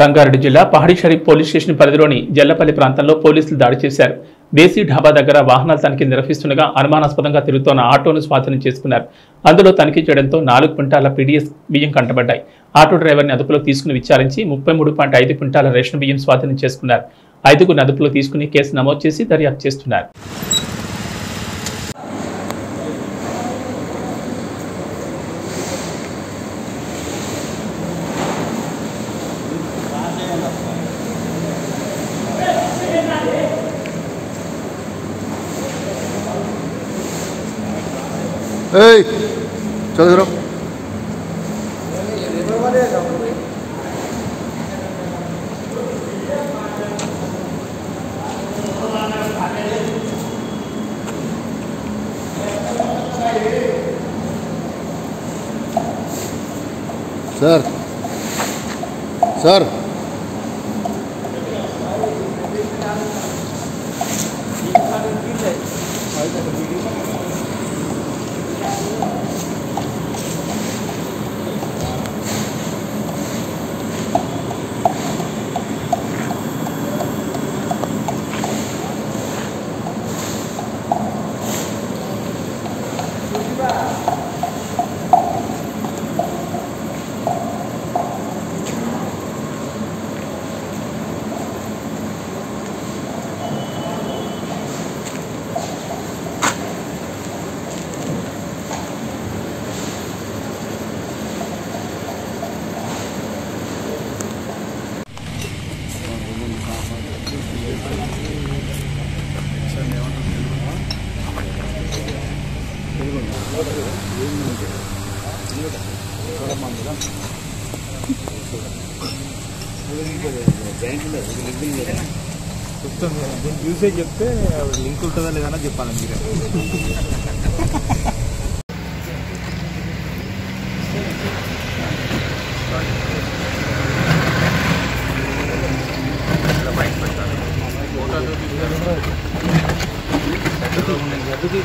రంగారెడ్డి జిల్లా పహడి Sharif police station పరిధిలోని జల్లపల్లి ప్రాంతంలో పోలీసులు దాడి చేశారు. దేశీ ఢాబా దగ్గర వాహనాల తనిఖీ నిర్వహిస్తుండగా అనుమానాస్పదంగా తిరుగుతోన్న ఆటోను స్వాధీనం చేసుకున్నారు. అందులో తనిఖీ చేయడంతో నాలుగు క్వింటాల పీడీఎస్ బియ్యం కంటబడ్డాయి. ఆటో డ్రైవర్ని అదుపులో తీసుకుని విచారించి ముప్పై మూడు పాయింట్ ఐదు క్వింటాల రేషన్ బియ్యం స్వాధీనం చేసుకున్నారు. ఐదుగురిని అదుపులో తీసుకుని కేసు నమోదు చేసి దర్యాప్తు చేస్తున్నారు. ए चलो जरा सर सर। చెప్తాను దీన్ని చూసే చెప్తే లింక్ ఉంటుందా లేదా చెప్పాలి మీరే दुखी